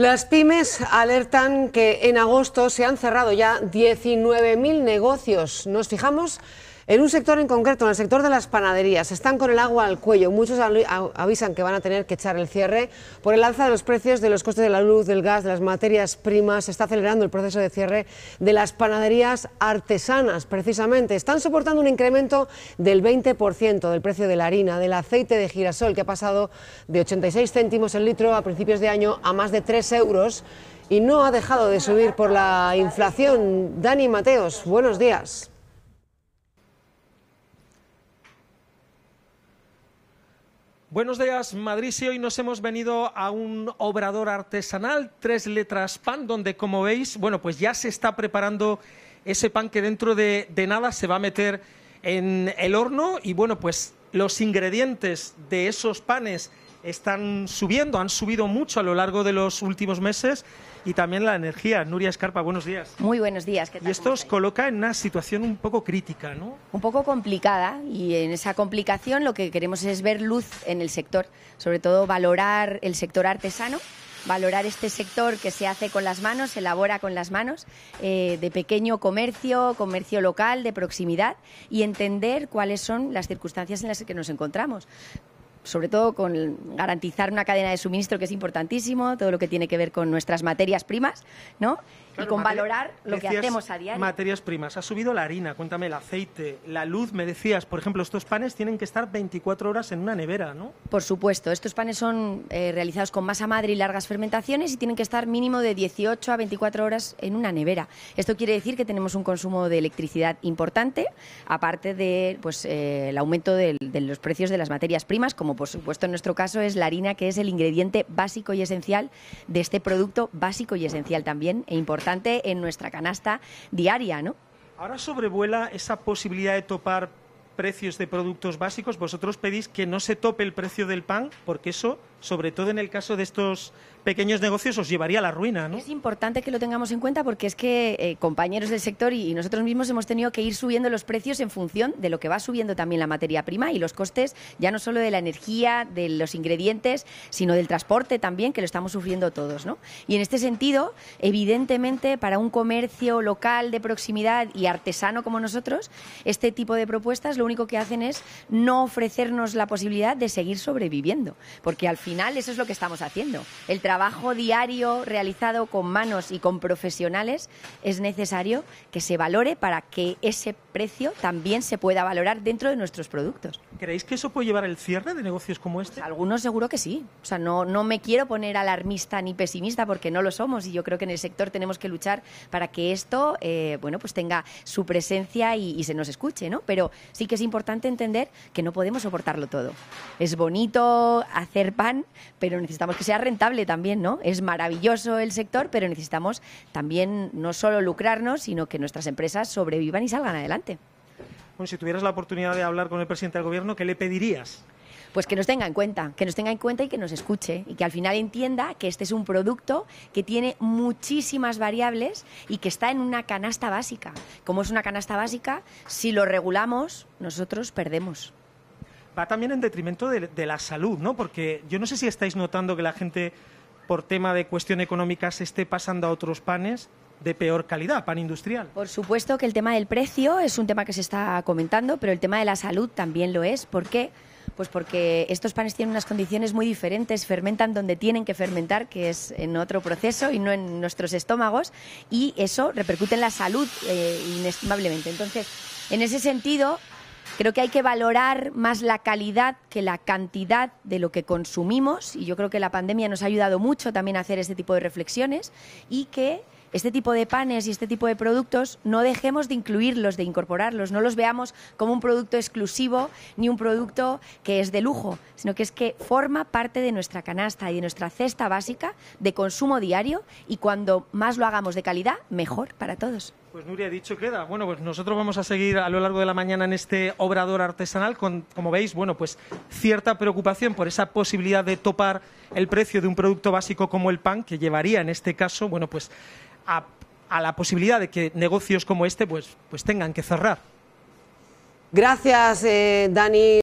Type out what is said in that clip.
Las pymes alertan que en agosto se han cerrado ya 19.000 negocios. Nos fijamos en un sector en concreto, en el sector de las panaderías, están con el agua al cuello. Muchos avisan que van a tener que echar el cierre por el alza de los precios de los costes de la luz, del gas, de las materias primas. Se está acelerando el proceso de cierre de las panaderías artesanas, precisamente. Están soportando un incremento del 20% del precio de la harina, del aceite de girasol, que ha pasado de 86 céntimos el litro a principios de año a más de 3 euros y no ha dejado de subir por la inflación. Dani Mateos, buenos días. Buenos días, Madrid. Sí, hoy nos hemos venido a un obrador artesanal, tres letras pan, donde, como veis, bueno, pues ya se está preparando ese pan que dentro de, de nada se va a meter en el horno y, bueno, pues los ingredientes de esos panes están subiendo, han subido mucho a lo largo de los últimos meses y también la energía. Nuria Escarpa, buenos días. Muy buenos días. y esto os coloca en una situación un poco crítica, ¿no? Un poco complicada y en esa complicación lo que queremos es ver luz en el sector, sobre todo valorar el sector artesano valorar este sector que se hace con las manos, se elabora con las manos, eh, de pequeño comercio, comercio local, de proximidad, y entender cuáles son las circunstancias en las que nos encontramos sobre todo con garantizar una cadena de suministro que es importantísimo, todo lo que tiene que ver con nuestras materias primas, ¿no? Y con valorar lo que hacemos a diario. Materias primas. Ha subido la harina, cuéntame, el aceite, la luz, me decías, por ejemplo, estos panes tienen que estar 24 horas en una nevera, ¿no? Por supuesto, estos panes son eh, realizados con masa madre y largas fermentaciones y tienen que estar mínimo de 18 a 24 horas en una nevera. Esto quiere decir que tenemos un consumo de electricidad importante, aparte de pues, eh, el aumento de, de los precios de las materias primas, como por supuesto en nuestro caso es la harina, que es el ingrediente básico y esencial de este producto básico y esencial también e importante en nuestra canasta diaria, ¿no? Ahora sobrevuela esa posibilidad de topar precios de productos básicos. Vosotros pedís que no se tope el precio del pan, porque eso, sobre todo en el caso de estos pequeños negocios os llevaría a la ruina, ¿no? Es importante que lo tengamos en cuenta porque es que eh, compañeros del sector y, nosotros mismos hemos tenido que ir subiendo los precios en función de lo que va subiendo también la materia prima y los costes ya no solo de la energía, de los ingredientes, sino del transporte también, que lo estamos sufriendo todos, ¿no? Y en este sentido, evidentemente, para un comercio local de proximidad y artesano como nosotros, este tipo de propuestas lo único que hacen es no ofrecernos la posibilidad de seguir sobreviviendo, porque al final eso es lo que estamos haciendo. El trabajo diario realizado con manos y con profesionales es necesario que se valore para que ese precio también se pueda valorar dentro de nuestros productos. ¿Creéis que eso puede llevar el cierre de negocios como este? algunos seguro que sí. O sea, no, no me quiero poner alarmista ni pesimista porque no lo somos y yo creo que en el sector tenemos que luchar para que esto eh, bueno, pues tenga su presencia y, y se nos escuche, ¿no? Pero sí que es importante entender que no podemos soportarlo todo. Es bonito hacer pan, pero necesitamos que sea rentable también también, ¿no? Es maravilloso el sector, pero necesitamos también no solo lucrarnos, sino que nuestras empresas sobrevivan y salgan adelante. Bueno, si tuvieras la oportunidad de hablar con el presidente del gobierno, ¿qué le pedirías? pues que nos tenga en cuenta, que nos tenga en cuenta y que nos escuche y que al final entienda que este es un producto que tiene muchísimas variables y que está en una canasta básica. Como es una canasta básica, si lo regulamos, nosotros perdemos. Va también en detrimento de, la salud, ¿no? Porque yo no sé si estáis notando que la gente por tema de cuestión económica se esté pasando a otros panes de peor calidad, pan industrial. Por supuesto que el tema del precio es un tema que se está comentando, pero el tema de la salud también lo es. ¿Por qué? Pues porque estos panes tienen unas condiciones muy diferentes, fermentan donde tienen que fermentar, que es en otro proceso y no en nuestros estómagos, y eso repercute en la salud eh, inestimablemente. Entonces, en ese sentido, Creo que hay que valorar más la calidad que la cantidad de lo que consumimos y yo creo que la pandemia nos ha ayudado mucho también a hacer este tipo de reflexiones y que este tipo de panes y este tipo de productos no dejemos de incluirlos, de incorporarlos, no los veamos como un producto exclusivo ni un producto que es de lujo, sino que es que forma parte de nuestra canasta y de nuestra cesta básica de consumo diario y cuando más lo hagamos de calidad, mejor para todos. Pues Nuria, dicho queda. Bueno, pues nosotros vamos a seguir a lo largo de la mañana en este obrador artesanal con, como veis, bueno, pues cierta preocupación por esa posibilidad de topar el precio de un producto básico como el pan, que llevaría en este caso, bueno, pues a, la posibilidad de que negocios como este pues, pues tengan que cerrar. Gracias, eh, Dani.